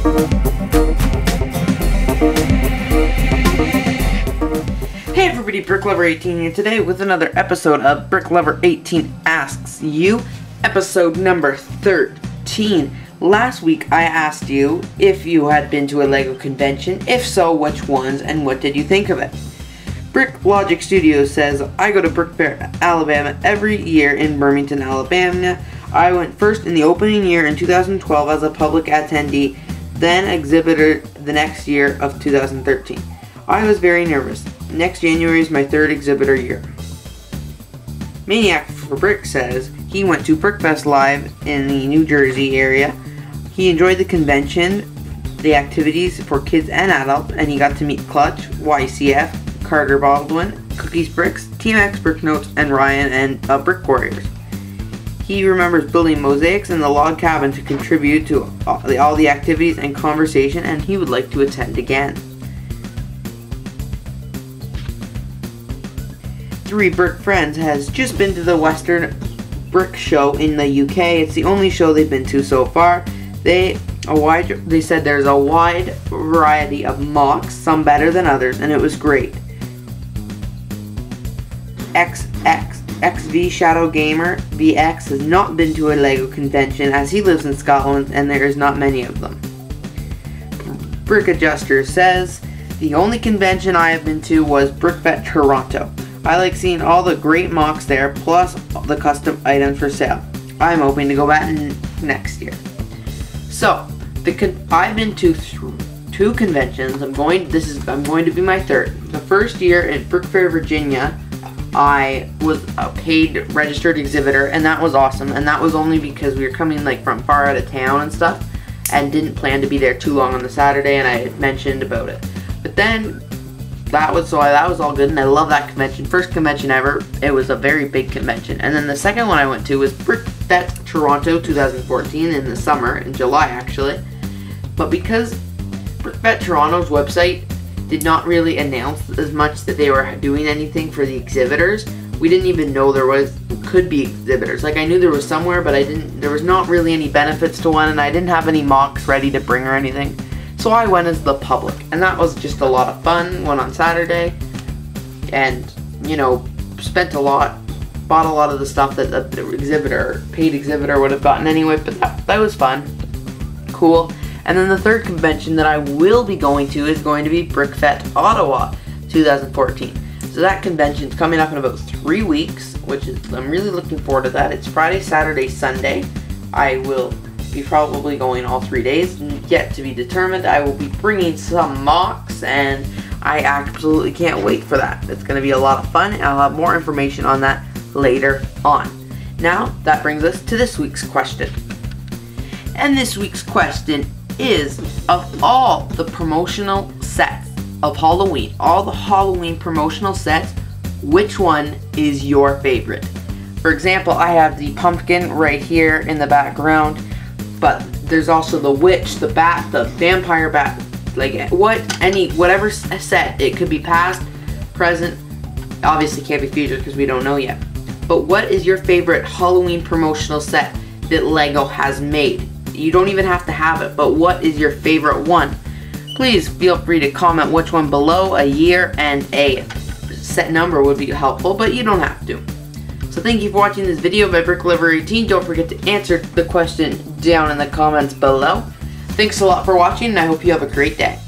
Hey everybody, Brick Lover 18 here today with another episode of Brick Lover 18 Asks You, episode number 13. Last week I asked you if you had been to a LEGO convention, if so, which ones, and what did you think of it? Brick Logic Studios says, I go to Brick Fair, Alabama every year in Birmingham, Alabama. I went first in the opening year in 2012 as a public attendee, then exhibitor the next year of 2013. I was very nervous. Next January is my third exhibitor year. Maniac for Brick says he went to Brickfest Live in the New Jersey area. He enjoyed the convention, the activities for kids and adults, and he got to meet Clutch, YCF, Carter Baldwin, Cookies Bricks, TMX Brick Notes, and Ryan and uh, Brick Warriors. He remembers building mosaics in the log cabin to contribute to all the, activities and conversation, and he would like to attend again. Three Brick Friends has just been to the Western Brick Show in the UK. It's the only show they've been to so far. They a wide they said there's a wide variety of MOCs, some better than others, and it was great. XX XV Shadow Gamer VX has not been to a LEGO convention as he lives in Scotland and there is not many of them. Brick Adjuster says the only convention I have been to was BrickFest Toronto. I like seeing all the great MOCs there, plus the custom items for sale. I'm hoping to go back next year. So, the I've been to two conventions. I'm going. This is. I'm going to be my third. The first year at Brick Fair, Virginia, I was a paid registered exhibitor, and that was awesome. And that was only because we were coming like from far out of town and stuff, and didn't plan to be there too long on the Saturday. And I had mentioned about it. But then that was so that was all good and I love that convention. First convention ever. It was a very big convention. And then the second one I went to was BrickFest Toronto 2014 in the summer, in July actually. But because BrickFest Toronto's website did not really announce as much that they were doing anything for the exhibitors, we didn't even know there was could be exhibitors. Like I knew there was somewhere, but I didn't there was not really any benefits to one and I didn't have any MOCs ready to bring or anything. So I went as the public, and that was just a lot of fun. Went on Saturday, and you know, spent a lot, bought a lot of the stuff that the exhibitor, paid exhibitor, would have gotten anyway. But that, that was fun, cool. And then the third convention that I will be going to is going to be BrickFest Ottawa 2014. So that convention's coming up in about three weeks, which is I'm really looking forward to that. It's Friday, Saturday, Sunday. I will be probably going all three days, yet to be determined. I will be bringing some MOCs, and I absolutely can't wait for that. It's going to be a lot of fun, I'll have more information on that later on. Now, that brings us to this week's question. And this week's question is of all the promotional sets of Halloween, all the Halloween promotional sets, which one is your favorite? For example, I have the pumpkin right here in the background but there's also the witch, the bat, the vampire bat, like what any whatever set it could be past, present. Obviously can't be future because we don't know yet. But what is your favorite Halloween promotional set that Lego has made? You don't even have to have it, but what is your favorite one? Please feel free to comment which one below. A year and a set number would be helpful, but you don't have to. So thank you for watching this video by Brick Lover 18. Don't forget to answer the question down in the comments below. Thanks a lot for watching and I hope you have a great day.